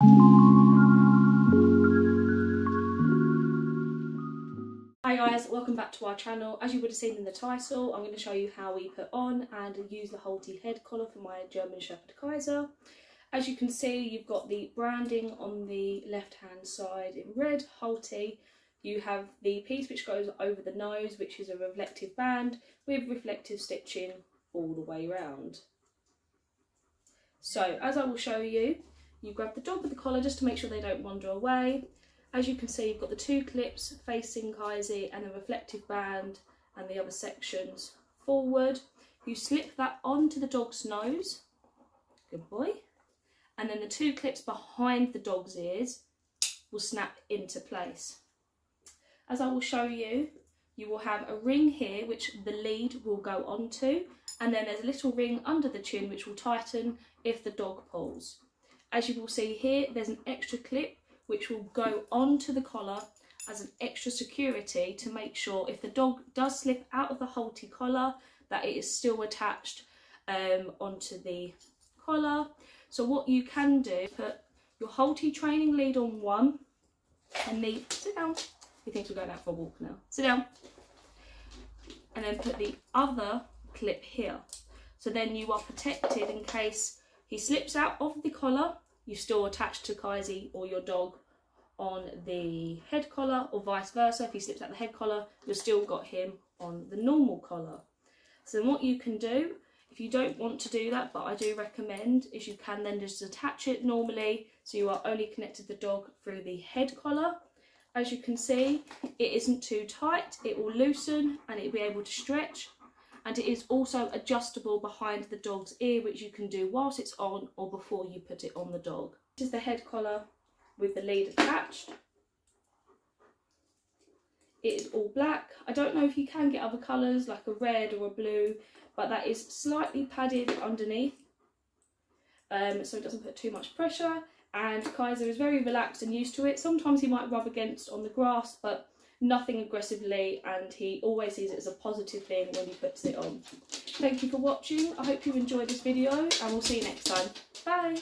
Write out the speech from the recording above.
Hi guys, welcome back to our channel. As you would have seen in the title, I'm going to show you how we put on and use the Halti head collar for my German Shepherd Kyzer. As you can see, you've got the branding on the left hand side in red, Halti. You have the piece which goes over the nose, which is a reflective band with reflective stitching all the way around. So as I will show you, you grab the dog with the collar just to make sure they don't wander away. As you can see, you've got the two clips facing Kaisi and a reflective band and the other sections forward. You slip that onto the dog's nose. Good boy. And then the two clips behind the dog's ears will snap into place. As I will show you, you will have a ring here which the lead will go onto and then there's a little ring under the chin which will tighten if the dog pulls. As you will see here, there's an extra clip which will go onto the collar as an extra security to make sure if the dog does slip out of the Halti collar that it is still attached um, onto the collar. So what you can do, put your Halti training lead on one and the, sit down, he thinks we're going out for a walk now, sit down. And then put the other clip here. So then you are protected in case he slips out of the collar, you still attach to Kaisi or your dog on the head collar or vice versa. If he slips out the head collar, you've still got him on the normal collar. So what you can do, if you don't want to do that, but I do recommend, is you can then just attach it normally. So you are only connected the dog through the head collar. As you can see, it isn't too tight. It will loosen and it will be able to stretch and it is also adjustable behind the dog's ear which you can do whilst it's on or before you put it on the dog. This is the head collar with the lead attached. It is all black. I don't know if you can get other colours like a red or a blue but that is slightly padded underneath um, so it doesn't put too much pressure and Kyzer is very relaxed and used to it. Sometimes he might rub against on the grass but nothing aggressively and he always sees it as a positive thing when he puts it on. Thank you for watching. I hope you enjoyed this video and we'll see you next time. Bye!